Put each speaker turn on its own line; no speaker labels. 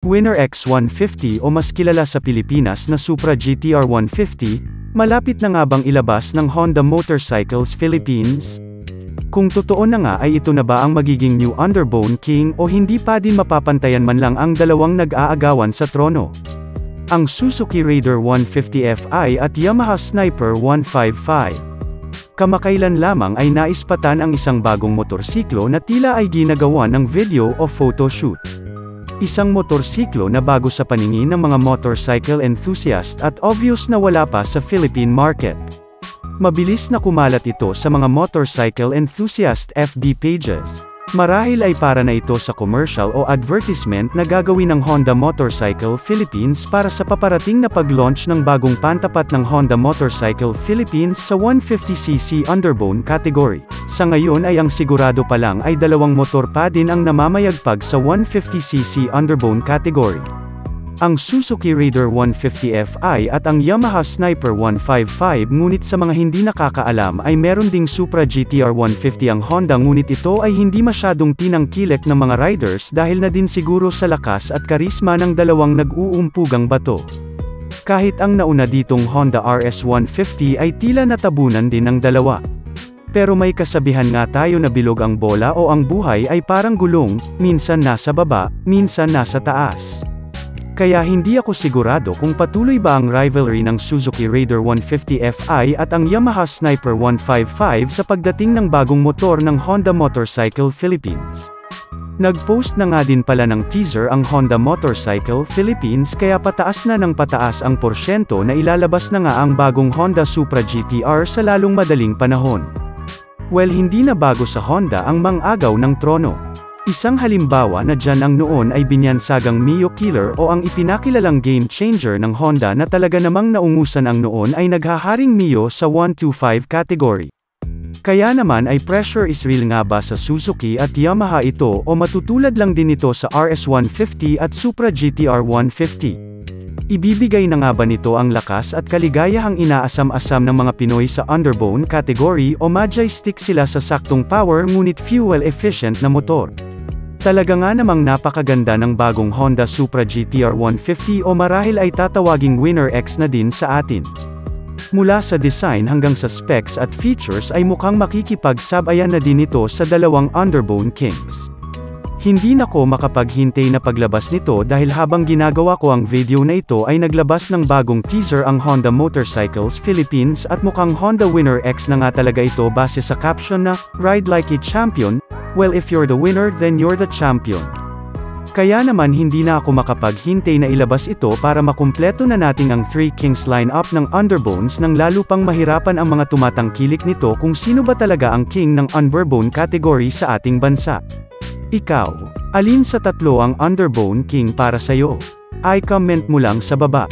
Winner X150 o mas kilala sa Pilipinas na Supra GTR 150, malapit na nga bang ilabas ng Honda Motorcycles Philippines? Kung totoo na nga ay ito na ba ang magiging new Underbone King o hindi pa din mapapantayan man lang ang dalawang nag-aagawan sa trono? Ang Suzuki Raider 150 Fi at Yamaha Sniper 155. Kamakailan lamang ay naispatan ang isang bagong motorsiklo na tila ay ginagawa ng video o photo shoot. Isang motorsiklo na bago sa paningin ng mga motorcycle enthusiast at obvious na wala pa sa Philippine market. Mabilis na kumalat ito sa mga motorcycle enthusiast FB pages. Marahil ay para na ito sa commercial o advertisement na gagawin ng Honda Motorcycle Philippines para sa paparating na pag-launch ng bagong pantapat ng Honda Motorcycle Philippines sa 150cc underbone category. Sa ngayon ay ang sigurado pa lang ay dalawang motor pa din ang namamayagpag sa 150cc underbone category. Ang Suzuki Raider 150 Fi at ang Yamaha Sniper 155 ngunit sa mga hindi nakakaalam ay meron ding Supra GTR 150 ang Honda ngunit ito ay hindi masyadong tinangkilek ng mga riders dahil na din siguro sa lakas at karisma ng dalawang nag-uumpugang bato. Kahit ang nauna ditong Honda RS 150 ay tila natabunan din ng dalawa. Pero may kasabihan nga tayo na bilog ang bola o ang buhay ay parang gulong, minsan nasa baba, minsan nasa taas. Kaya hindi ako sigurado kung patuloy ba ang rivalry ng Suzuki Raider 150 Fi at ang Yamaha Sniper 155 sa pagdating ng bagong motor ng Honda Motorcycle Philippines. Nag-post na nga din pala ng teaser ang Honda Motorcycle Philippines kaya pataas na ng pataas ang porsyento na ilalabas na nga ang bagong Honda Supra GTR sa lalong madaling panahon. Well hindi na bago sa Honda ang mang-agaw ng trono. Isang halimbawa na dyan ang noon ay binyansagang Mio Killer o ang ipinakilalang game changer ng Honda na talaga namang naungusan ang noon ay naghaharing Mio sa 125 category. Kaya naman ay pressure is real nga ba sa Suzuki at Yamaha ito o matutulad lang din ito sa RS150 at Supra GTR 150. Ibibigay na nga ba nito ang lakas at kaligayahang inaasam-asam ng mga Pinoy sa underbone category o stick sila sa saktong power ngunit fuel efficient na motor? Talaga nga namang napakaganda ng bagong Honda Supra GTR 150 o marahil ay tatawaging Winner X na din sa atin. Mula sa design hanggang sa specs at features ay mukhang makikipag-sabayan na din ito sa dalawang Underbone Kings. Hindi na ko makapaghintay na paglabas nito dahil habang ginagawa ko ang video na ito ay naglabas ng bagong teaser ang Honda Motorcycles Philippines at mukhang Honda Winner X na nga talaga ito base sa caption na, Ride Like a Champion, Well if you're the winner then you're the champion. Kaya naman hindi na ako makapaghintay na ilabas ito para makumpleto na nating ang 3 Kings lineup ng Underbones nang lalo pang mahirapan ang mga tumatangkilik nito kung sino ba talaga ang king ng Underbone category sa ating bansa. Ikaw, alin sa tatlo ang Underbone King para sa'yo? I comment mo lang sa baba.